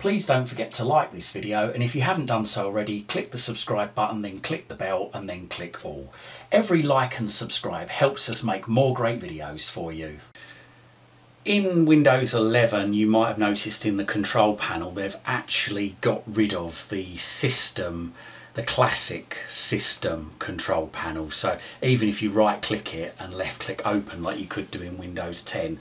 Please don't forget to like this video and if you haven't done so already, click the subscribe button, then click the bell and then click all. Every like and subscribe helps us make more great videos for you. In Windows 11 you might have noticed in the control panel they've actually got rid of the system the classic system control panel. So even if you right click it and left click open like you could do in Windows 10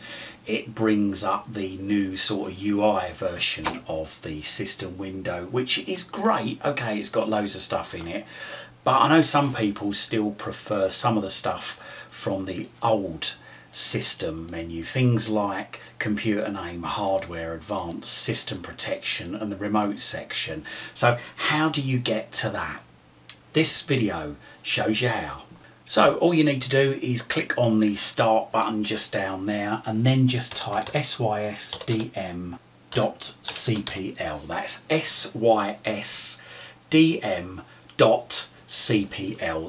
it brings up the new sort of UI version of the system window which is great. Okay it's got loads of stuff in it. But I know some people still prefer some of the stuff from the old system menu. Things like computer name, hardware, advanced, system protection and the remote section. So how do you get to that? This video shows you how. So all you need to do is click on the start button just down there and then just type sysdm.cpl. That's sysdm.cpl.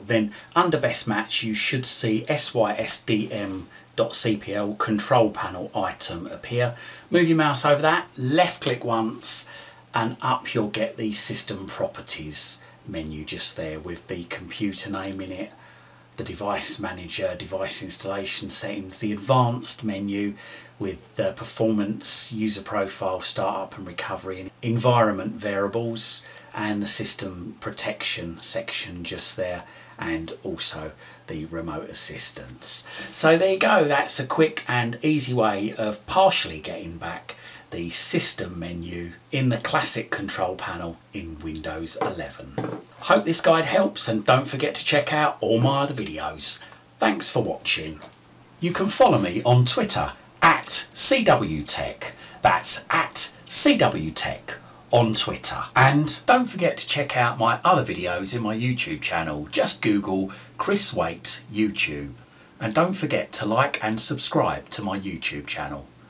Then under best match you should see sysdm .cpl control panel item appear. Move your mouse over that, left click once and up you'll get the system properties menu just there with the computer name in it, the device manager, device installation settings, the advanced menu with the performance, user profile, startup and recovery, and environment variables and the system protection section just there and also the remote assistance. So there you go, that's a quick and easy way of partially getting back the system menu in the classic control panel in Windows 11. Hope this guide helps and don't forget to check out all my other videos. Thanks for watching. You can follow me on Twitter at CWTech. That's at CWTech on Twitter. And don't forget to check out my other videos in my YouTube channel. Just Google Chris Waite YouTube. And don't forget to like and subscribe to my YouTube channel.